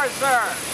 Wars, sir.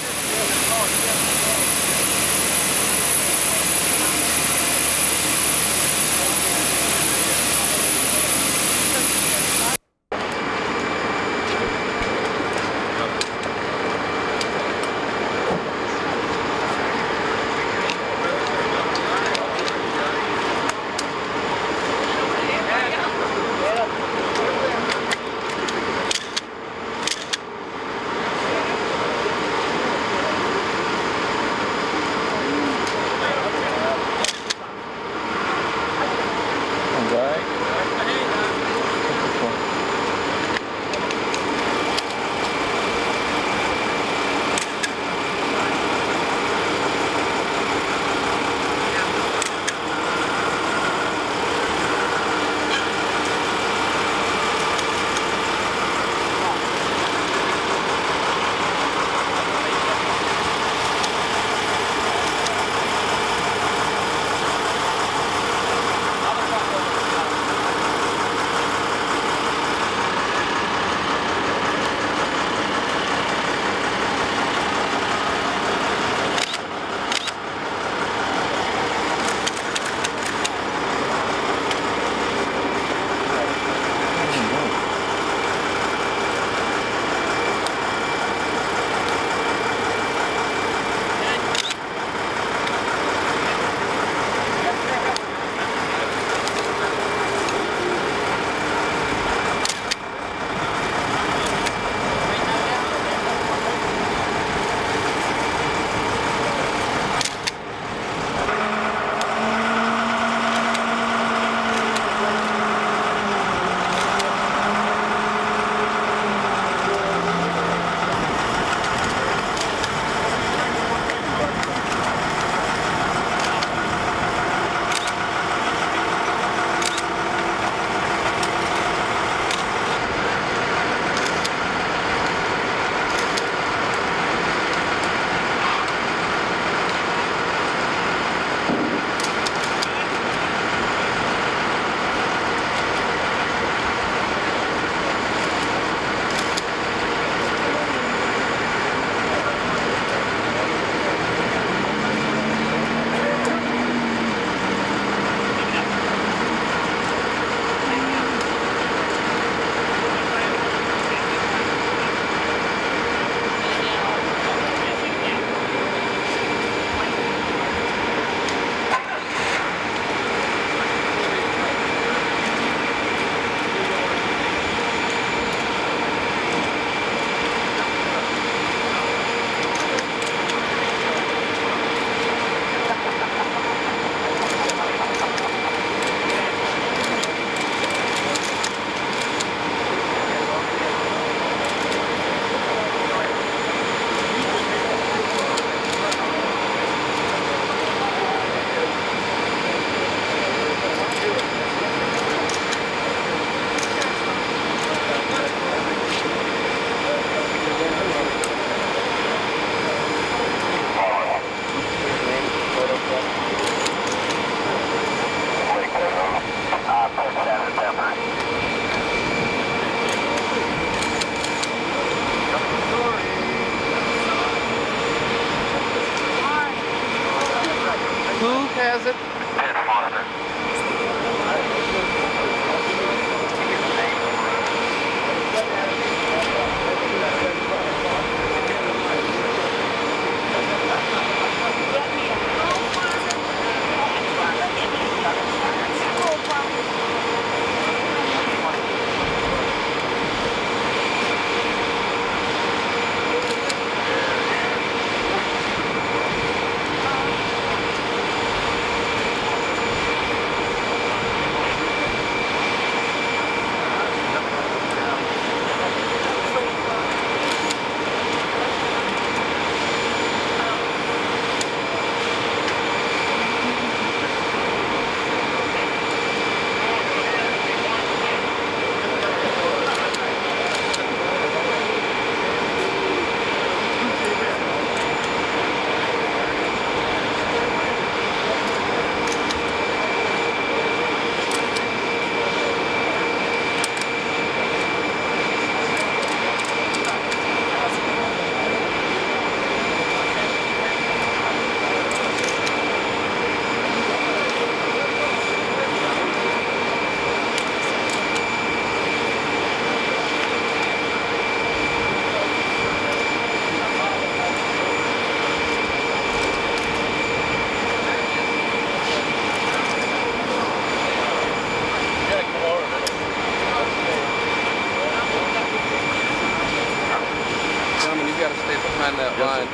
Line.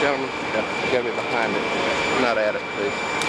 Gentlemen, you gotta be behind it, not at it, please.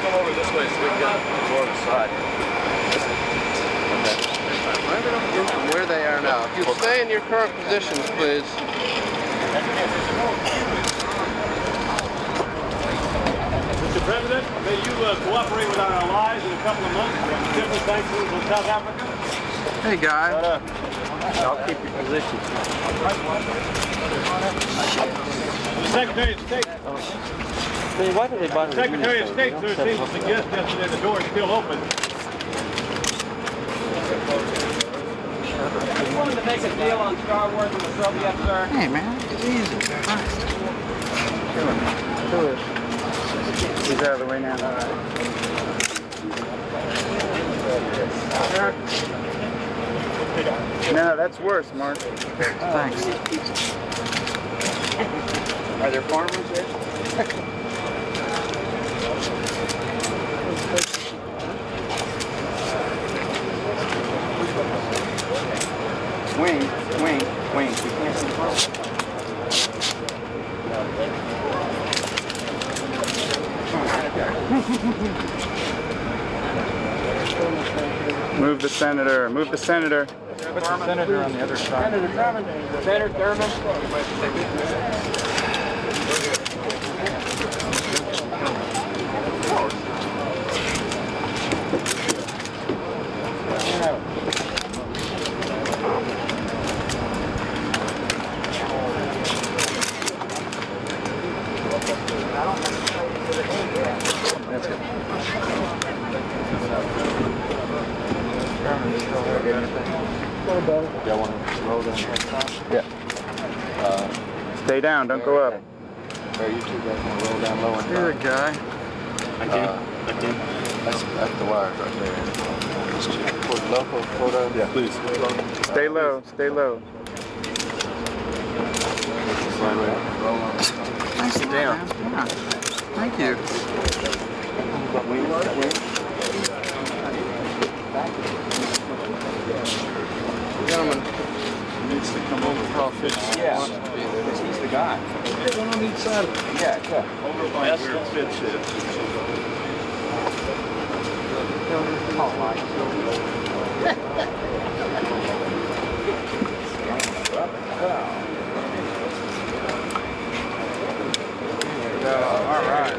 Come over this way so we can get more of the side. From where they are now. If you stay in your current positions, please. Mr. President, may you uh, cooperate with our allies in a couple of months when different sanctions in South Africa? Hey, guy. I'll keep your position. The Secretary of State. Why do they bother Secretary of State, sir, seemed to suggest yesterday the door is still open. You wanted to make a deal on Star Wars with the Soviets, sir? Hey, man. Jesus Christ. He's out of the way now. No, that's worse, Mark. Thanks. Are there farmers there? Wing, wing, wing. You can't see farmers. Move the senator. Move the senator. What's the senator on the other side? Senator Thurmond. Senator Thurmond. Stay down. Don't go up. Are you two guys gonna roll down low and You're the guy. Uh, That's, that's the wires right there. Just for the local photo. Yeah, please. Stay low. Stay low. Nice down. Yeah. Thank you. Gentlemen. Needs to come over. Carl Fitz Yeah. wants to be there. He's the guy. One on each side of it. Yeah, yeah. Over by where Fitz is. All right.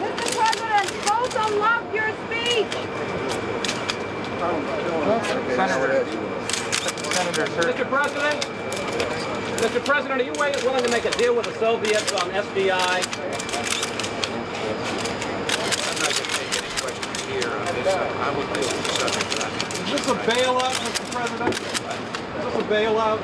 Mr. President, both them loved your speech. Senator, Senator Hurt. Mr. President? Mr. President, are you willing to make a deal with the Soviets on SDI? I'm not going to take any questions here on this. I will deal with the subject. Is this a bailout, Mr. President? Is this a bailout?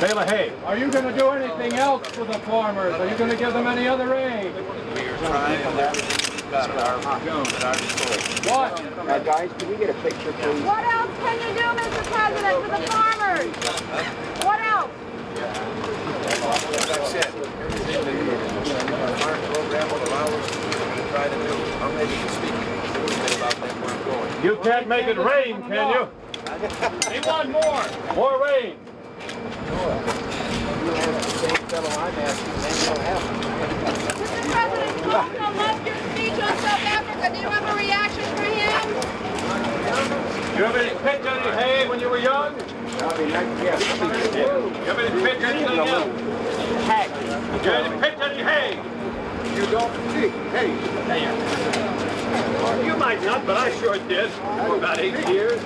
Baila, hey, are you going to do anything else for the farmers? Are you going to give them any other aid? We are trying with everything got at our, our disposal. What? guys, can we get a picture, please? What else can you do, Mr. President, for the farmers? What else? As I said, everything that our farm program will allow us to do, we're going to try to do. Or maybe you can speak a little bit about that where I'm going. You can't make it rain, can you? They want more. More rain. Mr. President, Botha loved your speech on South Africa. Do you have a reaction for him? You ever picked any hay when you were young? You ever picked anything else? You ever picked any hay? You don't see. Hey, You might not, but I sure did for about eight years.